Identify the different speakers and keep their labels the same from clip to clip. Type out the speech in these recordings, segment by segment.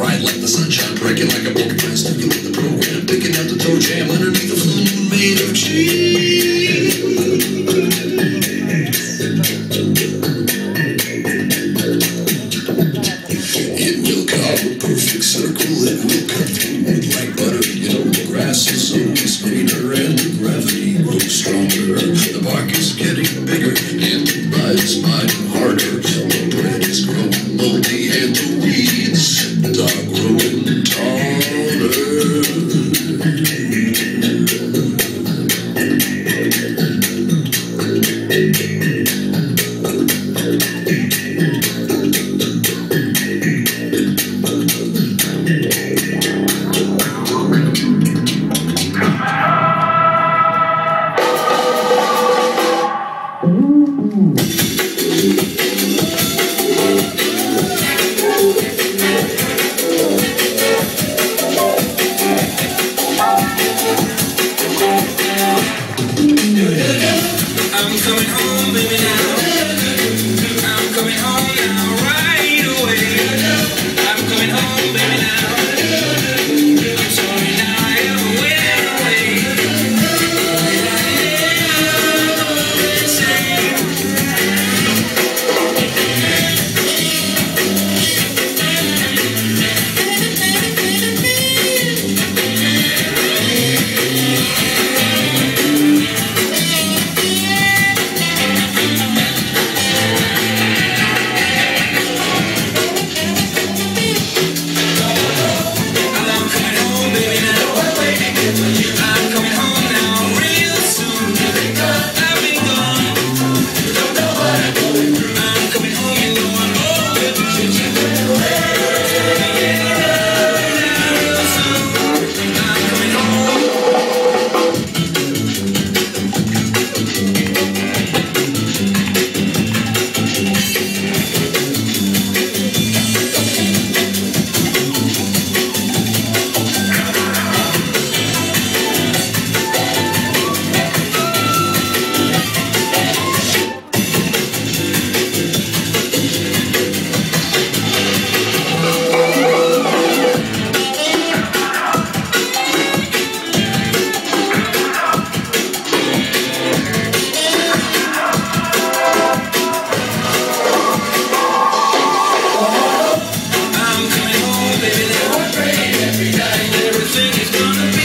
Speaker 1: bright like the sunshine, breaking like a porcupine, stimulate the program, picking out the toe jam underneath the flame made of cheese. It will come perfect circle, it will cut through like butter. everything is gonna be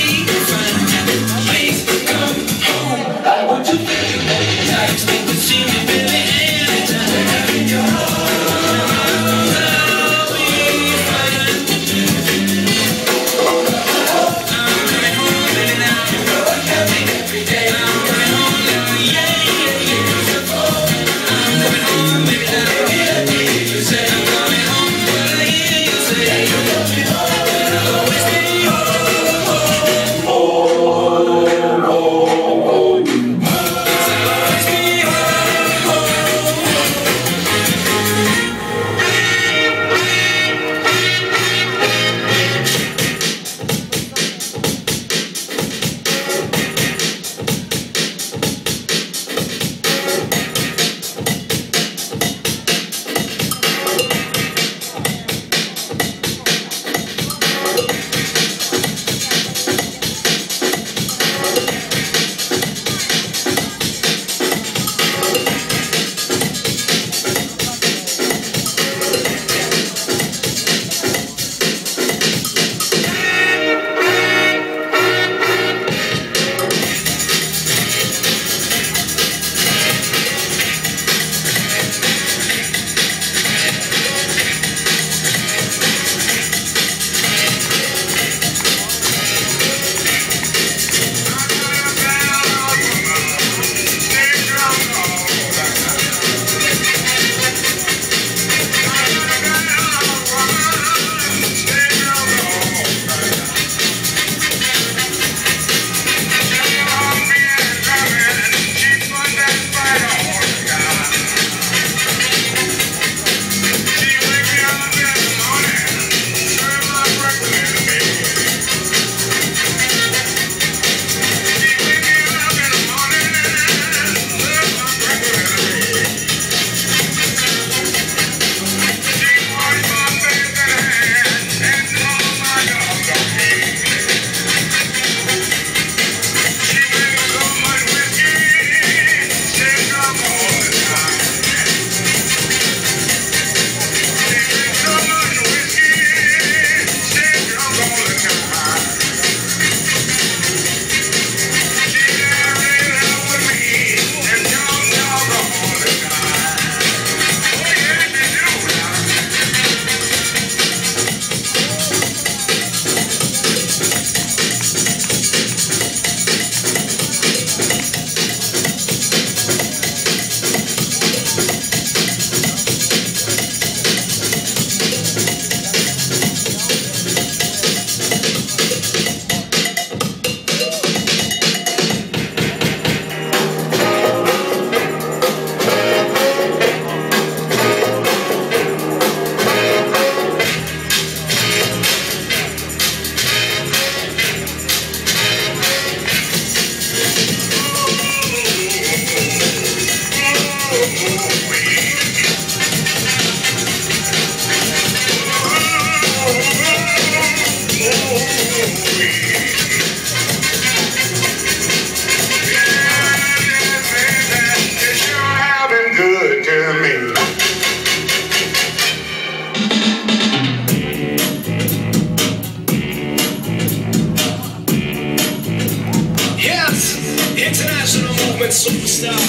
Speaker 1: superstar.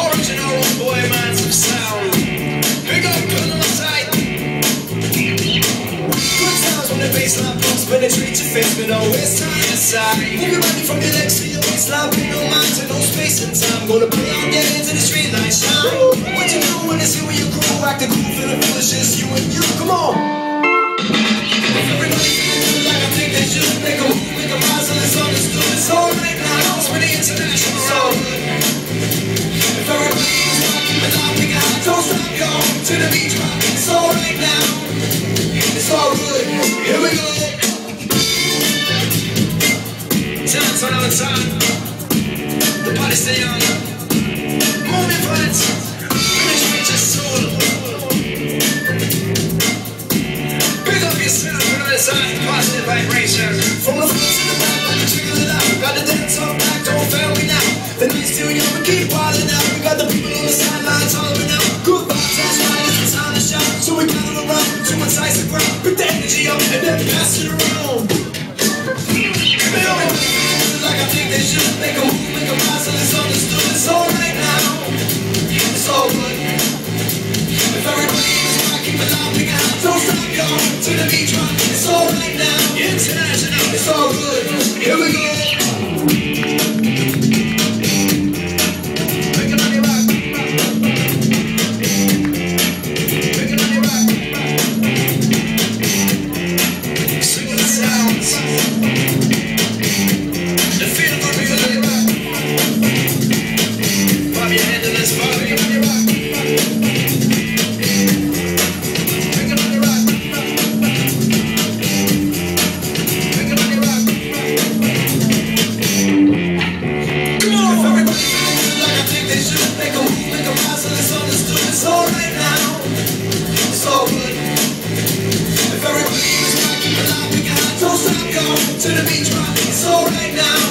Speaker 1: Original boy minds of sound. Big up on tight? Good sounds when the bassline pumps
Speaker 2: penetrate your face, but always time inside. Move your body from your legs to your waistline. Pay no mind to no space and time. Gonna play on dead into the street light shine. What you know when it's you and your crew? Act the cool, feeling foolish, just you and To the drop, it's alright now. It's all good. Here we go. Time, turn on the time. The body stay on. Like I think they should make make understood. It's alright now. It's all good. If everybody is. To the beat drop. It's alright now. International. It's all good. Here we go. to the beach, so right now.